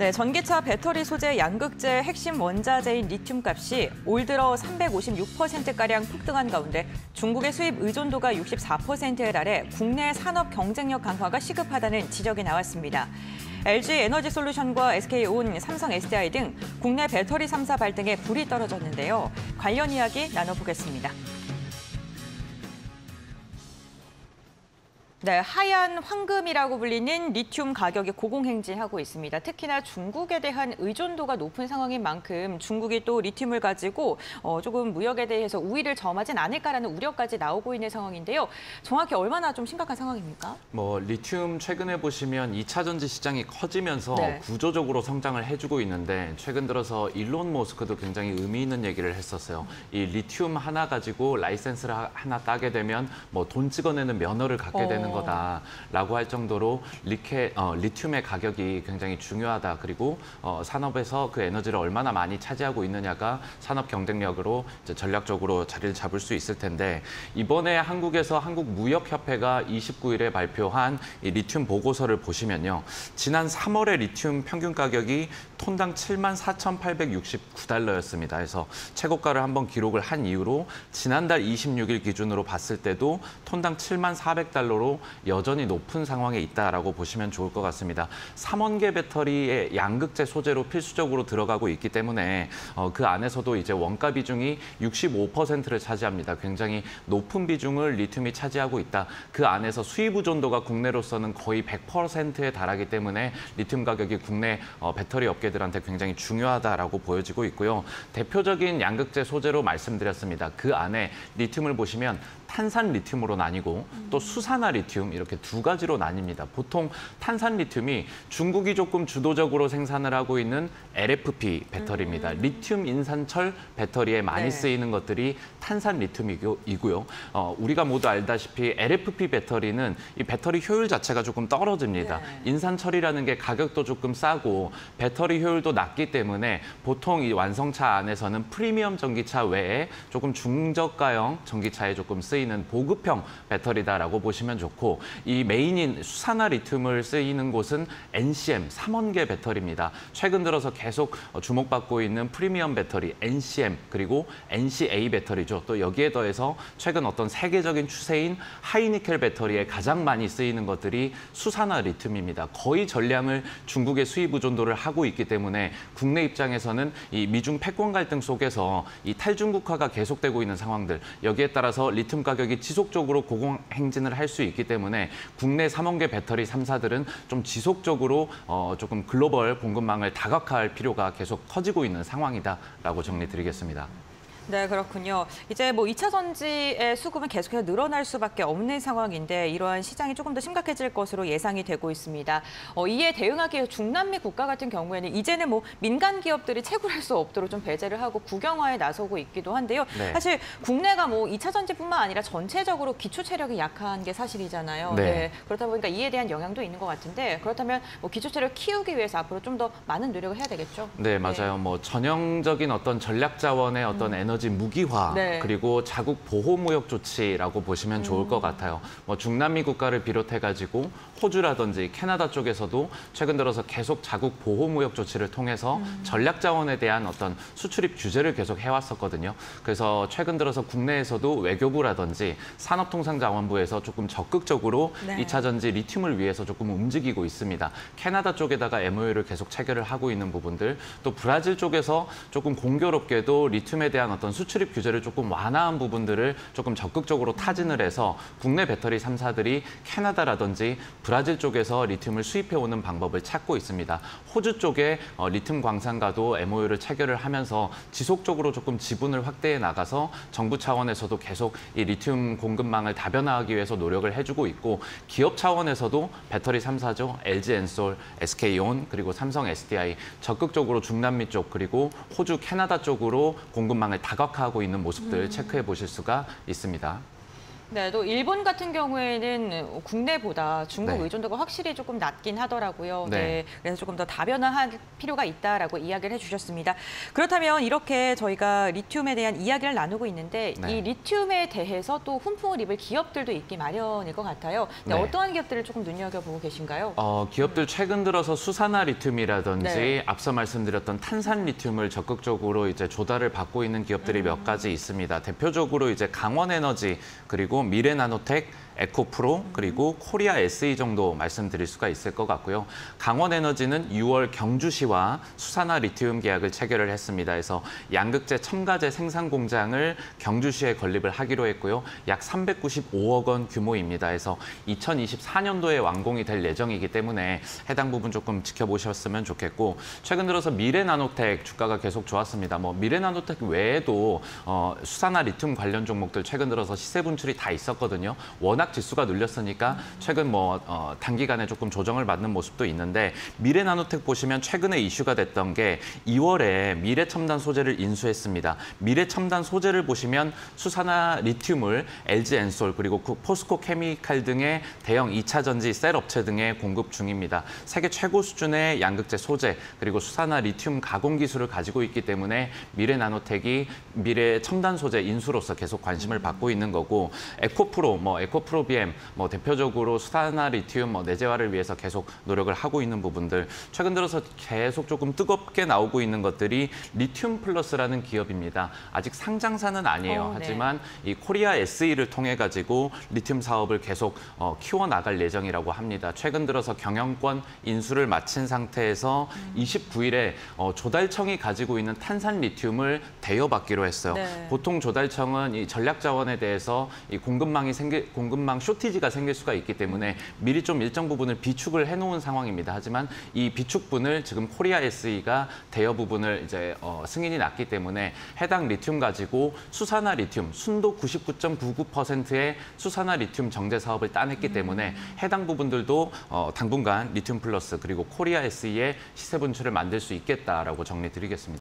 네, 전기차 배터리 소재 양극재 핵심 원자재인 리튬 값이 올 들어 356%가량 폭등한 가운데 중국의 수입 의존도가 64%에 달해 국내 산업 경쟁력 강화가 시급하다는 지적이 나왔습니다. LG 에너지 솔루션과 SK온, 삼성 SDI 등 국내 배터리 3사 발등에 불이 떨어졌는데요. 관련 이야기 나눠보겠습니다. 네, 하얀 황금이라고 불리는 리튬 가격이 고공행진하고 있습니다. 특히나 중국에 대한 의존도가 높은 상황인 만큼 중국이 또 리튬을 가지고 어, 조금 무역에 대해서 우위를 점하진 않을까라는 우려까지 나오고 있는 상황인데요. 정확히 얼마나 좀 심각한 상황입니까? 뭐 리튬 최근에 보시면 2차 전지 시장이 커지면서 네. 구조적으로 성장을 해주고 있는데 최근 들어서 일론 머스크도 굉장히 의미 있는 얘기를 했었어요. 이 리튬 하나 가지고 라이센스를 하- 하나 따게 되면 뭐 돈 찍어내는 면허를 갖게 어. 되는 거다라고 할 정도로 리케, 어, 리튬의 가격이 굉장히 중요하다. 그리고 어, 산업에서 그 에너지를 얼마나 많이 차지하고 있느냐가 산업 경쟁력으로 전략적으로 자리를 잡을 수 있을 텐데 이번에 한국에서 한국무역협회가 29일에 발표한 이 리튬 보고서를 보시면요. 지난 3월에 리튬 평균 가격이 톤당 7만 4,869달러였습니다. 그래서 최고가를 한번 기록을 한 이후로 지난달 26일 기준으로 봤을 때도 톤당 7만 400달러로 여전히 높은 상황에 있다라고 보시면 좋을 것 같습니다. 3원계 배터리의 양극재 소재로 필수적으로 들어가고 있기 때문에 어, 그 안에서도 이제 원가 비중이 65%를 차지합니다. 굉장히 높은 비중을 리튬이 차지하고 있다. 그 안에서 수입 의존도가 국내로서는 거의 100%에 달하기 때문에 리튬 가격이 국내 어, 배터리 업계 들한테 굉장히 중요하다라고 보여지고 있고요. 대표적인 양극재 소재로 말씀드렸습니다. 그 안에 리튬을 보시면 탄산 리튬으로 나뉘고 또 수산화 리튬 이렇게 두 가지로 나뉩니다. 보통 탄산 리튬이 중국이 조금 주도적으로 생산을 하고 있는 LFP 배터리입니다. 리튬 인산철 배터리에 많이 네. 쓰이는 것들이 탄산 리튬이고요. 어, 우리가 모두 알다시피 LFP 배터리는 이 배터리 효율 자체가 조금 떨어집니다. 네. 인산철이라는 게 가격도 조금 싸고 배터리 효율도 낮기 때문에 보통 이 완성차 안에서는 프리미엄 전기차 외에 조금 중저가형 전기차에 조금 쓰이는 보급형 배터리다라고 보시면 좋고 이 메인인 수산화 리튬을 쓰이는 곳은 NCM 3원계 배터리입니다. 최근 들어서 계속 주목받고 있는 프리미엄 배터리 NCM 그리고 NCA 배터리죠. 또 여기에 더해서 최근 어떤 세계적인 추세인 하이니켈 배터리에 가장 많이 쓰이는 것들이 수산화 리튬입니다. 거의 전량을 중국의 수입 의존도를 하고 있기 때문에 국내 입장에서는 이 미중 패권 갈등 속에서 이 탈중국화가 계속되고 있는 상황들 여기에 따라서 리튬 가격이 지속적으로 고공 행진을 할 수 있기 때문에 국내 3원계 배터리 3사들은 좀 지속적으로 어, 조금 글로벌 공급망을 다각화할 필요가 계속 커지고 있는 상황이다라고 정리드리겠습니다. 네, 그렇군요. 이제 뭐 2차 전지의 수급은 계속해서 늘어날 수밖에 없는 상황인데 이러한 시장이 조금 더 심각해질 것으로 예상이 되고 있습니다. 어, 이에 대응하기 위해 중남미 국가 같은 경우에는 이제는 뭐 민간 기업들이 채굴할 수 없도록 좀 배제를 하고 국영화에 나서고 있기도 한데요. 네. 사실 국내가 뭐 2차 전지뿐만 아니라 전체적으로 기초 체력이 약한 게 사실이잖아요. 네. 그렇다 보니까 이에 대한 영향도 있는 것 같은데 그렇다면 뭐 기초 체력 키우기 위해서 앞으로 좀 더 많은 노력을 해야 되겠죠. 네, 맞아요. 뭐 전형적인 어떤 전략 자원의 어떤 에너지 무기화 음. 네. 그리고 자국 보호 무역 조치라고 보시면 좋을 음. 것 같아요. 뭐 중남미 국가를 비롯해 가지고 호주라든지 캐나다 쪽에서도 최근 들어서 계속 자국 보호 무역 조치를 통해서 음. 전략 자원에 대한 어떤 수출입 규제를 계속 해왔었거든요. 그래서 최근 들어서 국내에서도 외교부라든지 산업통상자원부에서 조금 적극적으로 네. 이 2차 전지 리튬을 위해서 조금 움직이고 있습니다. 캐나다 쪽에다가 MOU를 계속 체결을 하고 있는 부분들, 또 브라질 쪽에서 조금 공교롭게도 리튬에 대한 어떤 수출입 규제를 조금 완화한 부분들을 조금 적극적으로 타진을 해서 국내 배터리 3사들이 캐나다라든지 브라질 쪽에서 리튬을 수입해 오는 방법을 찾고 있습니다. 호주 쪽에 어, 리튬 광산과도 MOU를 체결을 하면서 지속적으로 조금 지분을 확대해 나가서 정부 차원에서도 계속 이 리튬 공급망을 다변화하기 위해서 노력을 해주고 있고 기업 차원에서도 배터리 3사죠. LG 엔솔, SK온 그리고 삼성 SDI 적극적으로 중남미 쪽 그리고 호주, 캐나다 쪽으로 공급망을 다각화하고 있는 모습들 체크해 보실 수가 있습니다. 네, 또 일본 같은 경우에는 국내보다 중국 네. 의존도가 확실히 조금 낮긴 하더라고요. 네. 네. 그래서 조금 더 다변화할 필요가 있다라고 이야기를 해주셨습니다. 그렇다면 이렇게 저희가 리튬에 대한 이야기를 나누고 있는데 네. 이 리튬에 대해서 또 훈풍을 입을 기업들도 있기 마련일 것 같아요. 네, 네. 어떠한 기업들을 조금 눈여겨보고 계신가요? 어, 기업들 최근 들어서 수산화 리튬이라든지 네. 앞서 말씀드렸던 탄산 리튬을 적극적으로 이제 조달을 받고 있는 기업들이 음. 몇 가지 있습니다. 대표적으로 이제 강원 에너지 그리고 미래 나노텍 에코프로 그리고 코리아 SE 정도 말씀드릴 수가 있을 것 같고요. 강원 에너지는 6월 경주시와 수산화 리튬 계약을 체결을 했습니다. 그래서 양극재 첨가제 생산 공장을 경주시에 건립을 하기로 했고요. 약 395억 원 규모입니다. 그래서 2024년도에 완공이 될 예정이기 때문에 해당 부분 조금 지켜보셨으면 좋겠고 최근 들어서 미래 나노텍 주가가 계속 좋았습니다. 뭐 미래 나노텍 외에도 어, 수산화 리튬 관련 종목들 최근 들어서 시세 분출이 다 있었거든요. 워낙 지수가 눌렸으니까 최근 뭐 어, 단기간에 조금 조정을 받는 모습도 있는데 미래 나노텍 보시면 최근에 이슈가 됐던 게 2월에 미래 첨단 소재를 인수했습니다. 미래 첨단 소재를 보시면 수산화 리튬을 LG 엔솔 그리고 그 포스코 케미칼 등의 대형 2차 전지 셀 업체 등에 공급 중입니다. 세계 최고 수준의 양극재 소재 그리고 수산화 리튬 가공 기술을 가지고 있기 때문에 미래 나노텍이 미래 첨단 소재 인수로서 계속 관심을 받고 있는 거고 에코프로 뭐 에코프로 BM 뭐 대표적으로 수산화 리튬 뭐 내재화를 위해서 계속 노력을 하고 있는 부분들 최근 들어서 계속 조금 뜨겁게 나오고 있는 것들이 리튬 플러스라는 기업입니다. 아직 상장사는 아니에요. 어, 네. 하지만 이 코리아 SE를 통해 가지고 리튬 사업을 계속 어, 키워 나갈 예정이라고 합니다. 최근 들어서 경영권 인수를 마친 상태에서 음. 29일에 어, 조달청이 가지고 있는 탄산 리튬을 대여받기로 했어요. 네. 보통 조달청은 이 전략 자원에 대해서 이 공급망이 생길 공급망 쇼티지가 생길 수가 있기 때문에 미리 좀 일정 부분을 비축을 해놓은 상황입니다. 하지만 이 비축분을 지금 코리아 SE가 대여 부분을 이제 어, 승인이 났기 때문에 해당 리튬 가지고 수산화 리튬 순도 99.99%의 수산화 리튬 정제 사업을 따냈기 때문에 해당 부분들도 어, 당분간 리튬 플러스 그리고 코리아 SE의 시세 분출을 만들 수 있겠다라고 정리드리겠습니다.